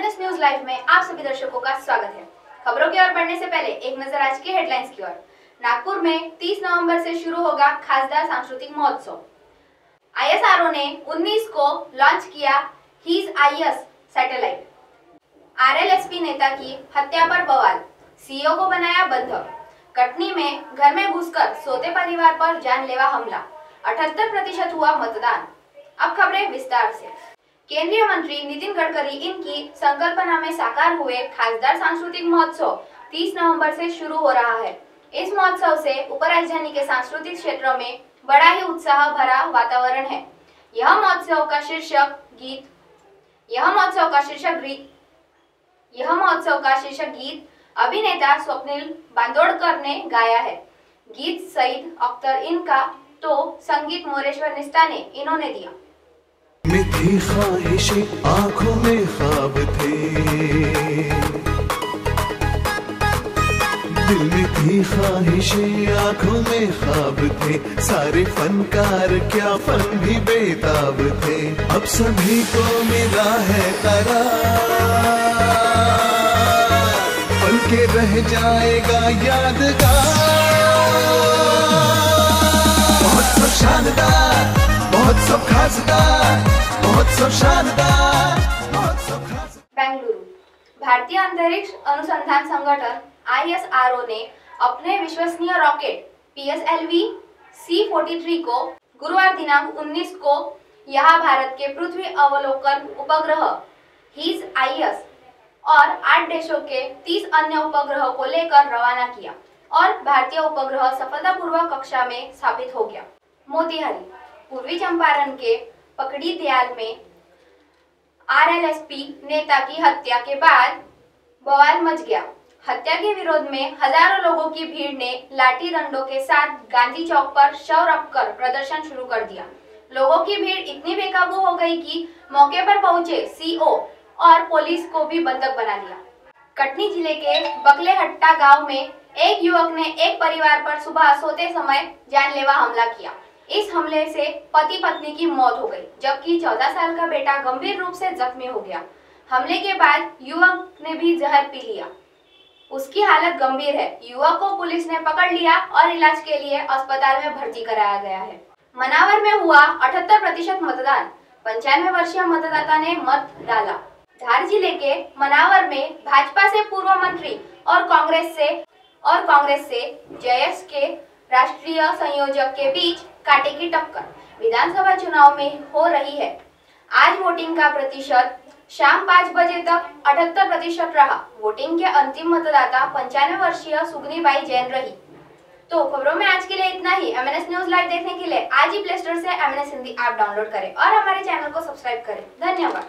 सभी दर्शकों का स्वागत है। खबरों की ओर बढ़ने से पहले एक नज़र आज की हेडलाइंस की ओर। नागपुर में 30 नवंबर से शुरू होगा खासदार सांस्कृतिक महोत्सव। आईएसआरओ ने 19 को लॉन्च किया हीज आईएस सैटेलाइट आरएलएसपी नेता की हत्या पर बवाल। सीईओ को बनाया बंधक। कटनी में घर में घुसकर सोते परिवार पर जानलेवा हमला। 78 प्रतिशत हुआ मतदान। अब खबरें विस्तार से। केंद्रीय मंत्री नितिन गडकरी इनकी संकल्पना में साकार हुए खासदार सांस्कृतिक महोत्सव 30 नवंबर से शुरू हो रहा है। इस महोत्सव से उपराजधानी के सांस्कृतिक क्षेत्रों में बड़ा ही उत्साह भरा वातावरण है। यह महोत्सव का शीर्षक गीत, यह महोत्सव का शीर्षक गीत, यह महोत्सव का शीर्षक गीत अभिनेता स्वप्निल बांदोड़कर ने गाया है। गीत सईद अख्तर इनका तो संगीत मोरेश्वर निष्ठा ने इन्होंने दिया। थी ख्वाहिशें आँखों में ख्वाब थे। दिल में थी ख्वाहिशें, आँखों में ख्वाब थे। सारे फनकार, क्या फन भी बेताब थे। अब सभी को मिला है करार। पल के रह जाएगा यादगार। बहुत सब शानदार, बहुत सब खासदार। बेंगलुरु। भारतीय अंतरिक्ष अनुसंधान संगठन आईएसआरओ ने अपने विश्वसनीय रॉकेट पीएसएलवी सी फोर्टी को गुरुवार दिनांक 19 को यहाँ भारत के पृथ्वी अवलोकन उपग्रह हीज आईएस और आठ देशों के 30 अन्य उपग्रह को लेकर रवाना किया और भारतीय उपग्रह सफलतापूर्वक कक्षा में स्थापित हो गया। मोतिहारी, पूर्वी चंपारण के पकड़ी दयाल में आरएलएसपी नेता की हत्या के बाद बवाल मच गया। हत्या के विरोध में हज़ारों लोगों की भीड़ ने लाठी डंडों के साथ गांधी चौक पर शव रखकर प्रदर्शन शुरू कर दिया। लोगों की भीड़ इतनी बेकाबू हो गई कि मौके पर पहुँचे सीओ और पुलिस को भी बंधक बना लिया। कटनी ज़िले के बकलेहट्टा गाँव में एक युवक ने एक परिवार पर सुबह सोते समय जानलेवा हमला किया। इस हमले से पति पत्नी की मौत हो गई, जबकि 14 साल का बेटा गंभीर रूप से जख्मी हो गया। हमले के बाद युवक ने भी जहर पी लिया। उसकी हालत गंभीर है। युवक को पुलिस ने पकड़ लिया और इलाज के लिए अस्पताल में भर्ती कराया गया है। मनावर में हुआ 78 प्रतिशत मतदान। पंचानवे वर्षीय मतदाता ने मत डाला। धार ज़िले के मनावर में भाजपा से पूर्व मंत्री और कांग्रेस से और कांग्रेस से जयस के राष्ट्रीय संयोजक के बीच कांटे की टक्कर। विधानसभा चुनाव में हो रही है। आज वोटिंग का प्रतिशत शाम पाँच बजे तक अठहत्तर प्रतिशत रहा। वोटिंग के अंतिम मतदाता पंचानवे वर्षीय सुग्नी बाई जैन रही। तो खबरों में आज के लिए इतना ही। एमएनएस न्यूज़ लाइव देखने के लिए आज ही प्ले स्टोर से एमएनएस हिंदी ऐप डाउनलोड करें और हमारे चैनल को सब्सक्राइब करें। धन्यवाद।